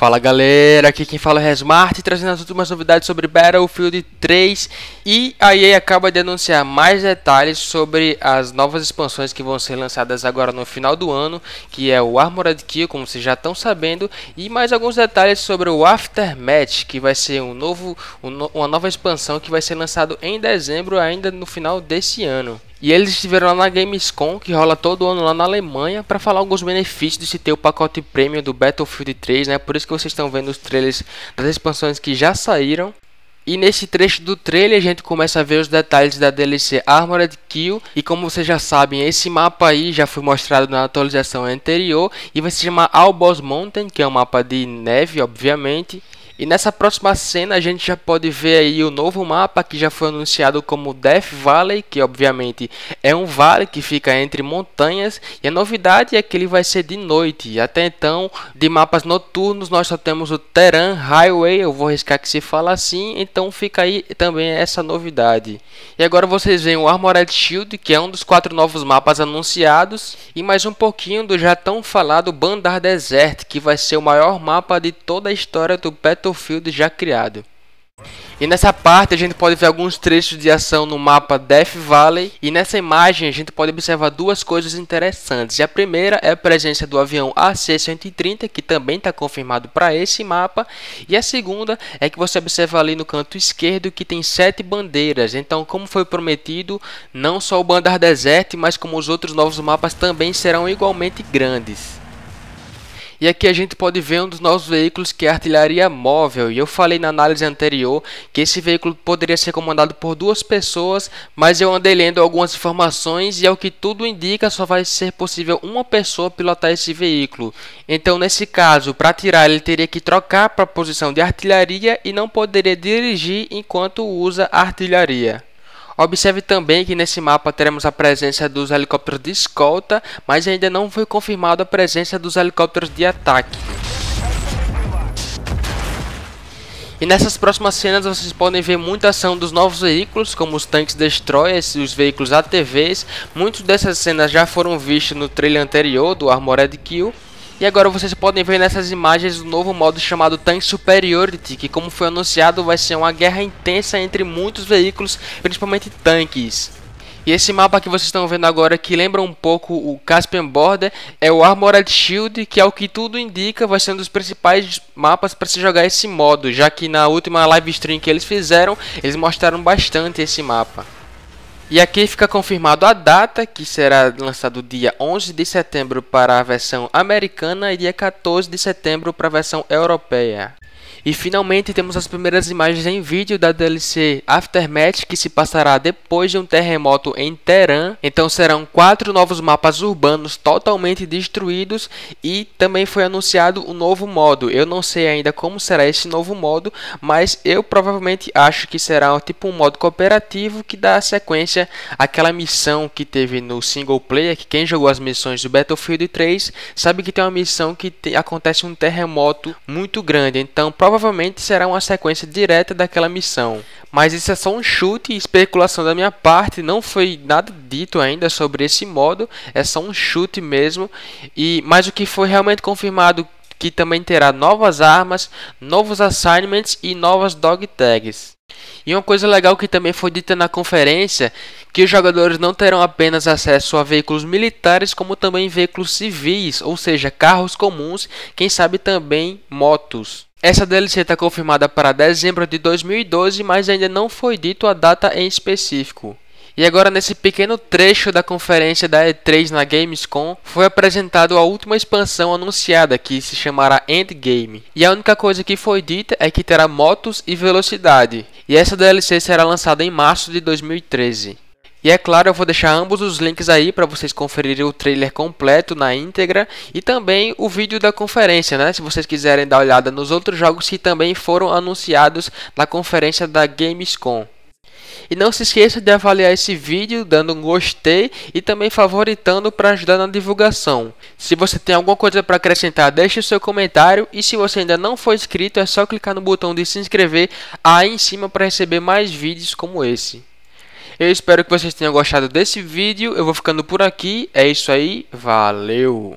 Fala galera, aqui quem fala é Resmart, trazendo as últimas novidades sobre Battlefield 3 e a EA acaba de anunciar mais detalhes sobre as novas expansões que vão ser lançadas agora no final do ano, que é o Armored Kill, como vocês já estão sabendo, e mais alguns detalhes sobre o Aftermath, que vai ser um novo, um, uma nova expansão que vai ser lançado em dezembro, ainda no final desse ano. E eles estiveram lá na Gamescom, que rola todo ano lá na Alemanha, para falar alguns benefícios de se ter o pacote premium do Battlefield 3, né? Por isso que vocês estão vendo os trailers das expansões que já saíram. E nesse trecho do trailer a gente começa a ver os detalhes da DLC Armored Kill E como vocês já sabem, esse mapa aí já foi mostrado na atualização anterior E vai se chamar Albos Mountain, que é um mapa de neve, obviamente e nessa próxima cena a gente já pode ver aí o novo mapa que já foi anunciado como Death Valley, que obviamente é um vale que fica entre montanhas. E a novidade é que ele vai ser de noite. Até então, de mapas noturnos, nós só temos o Terran Highway, eu vou arriscar que se fala assim, então fica aí também essa novidade. E agora vocês veem o Armored Shield, que é um dos quatro novos mapas anunciados, e mais um pouquinho do já tão falado Bandar Desert, que vai ser o maior mapa de toda a história do Battle Battlefield já criado. E nessa parte a gente pode ver alguns trechos de ação no mapa Death Valley e nessa imagem a gente pode observar duas coisas interessantes. E a primeira é a presença do avião AC-130 que também está confirmado para esse mapa e a segunda é que você observa ali no canto esquerdo que tem sete bandeiras. Então como foi prometido, não só o Bandar Desert, mas como os outros novos mapas também serão igualmente grandes. E aqui a gente pode ver um dos novos veículos que é a artilharia móvel. E eu falei na análise anterior que esse veículo poderia ser comandado por duas pessoas, mas eu andei lendo algumas informações e ao que tudo indica só vai ser possível uma pessoa pilotar esse veículo. Então nesse caso, para tirar ele teria que trocar para a posição de artilharia e não poderia dirigir enquanto usa artilharia. Observe também que nesse mapa teremos a presença dos helicópteros de escolta, mas ainda não foi confirmada a presença dos helicópteros de ataque. E nessas próximas cenas vocês podem ver muita ação dos novos veículos, como os tanques destroyers e os veículos ATVs. Muitas dessas cenas já foram vistas no trailer anterior do Armored Kill. E agora vocês podem ver nessas imagens o novo modo chamado Tank Superiority, que como foi anunciado vai ser uma guerra intensa entre muitos veículos, principalmente tanques. E esse mapa que vocês estão vendo agora, que lembra um pouco o Caspian Border, é o Armored Shield, que ao que tudo indica vai ser um dos principais mapas para se jogar esse modo, já que na última live stream que eles fizeram, eles mostraram bastante esse mapa. E aqui fica confirmado a data, que será lançado dia 11 de setembro para a versão americana e dia 14 de setembro para a versão europeia. E finalmente temos as primeiras imagens em vídeo da DLC Aftermath que se passará depois de um terremoto em Teherã. Então serão quatro novos mapas urbanos totalmente destruídos e também foi anunciado um novo modo. Eu não sei ainda como será esse novo modo, mas eu provavelmente acho que será tipo um modo cooperativo que dá sequência àquela missão que teve no single player, que quem jogou as missões do Battlefield 3 sabe que tem uma missão que acontece um terremoto muito grande. Então provavelmente será uma sequência direta daquela missão. Mas isso é só um chute e especulação da minha parte, não foi nada dito ainda sobre esse modo, é só um chute mesmo. E mas o que foi realmente confirmado que também terá novas armas, novos assignments e novas dog tags. E uma coisa legal que também foi dita na conferência, que os jogadores não terão apenas acesso a veículos militares, como também veículos civis, ou seja, carros comuns, quem sabe também motos. Essa DLC está confirmada para dezembro de 2012, mas ainda não foi dito a data em específico. E agora nesse pequeno trecho da conferência da E3 na Gamescom, foi apresentado a última expansão anunciada, que se chamará Endgame. E a única coisa que foi dita é que terá motos e velocidade. E essa DLC será lançada em março de 2013. E é claro, eu vou deixar ambos os links aí para vocês conferirem o trailer completo na íntegra e também o vídeo da conferência, né? Se vocês quiserem dar uma olhada nos outros jogos que também foram anunciados na conferência da Gamescom. E não se esqueça de avaliar esse vídeo dando um gostei e também favoritando para ajudar na divulgação. Se você tem alguma coisa para acrescentar, deixe o seu comentário e se você ainda não for inscrito, é só clicar no botão de se inscrever aí em cima para receber mais vídeos como esse. Eu espero que vocês tenham gostado desse vídeo. Eu vou ficando por aqui. É isso aí. Valeu!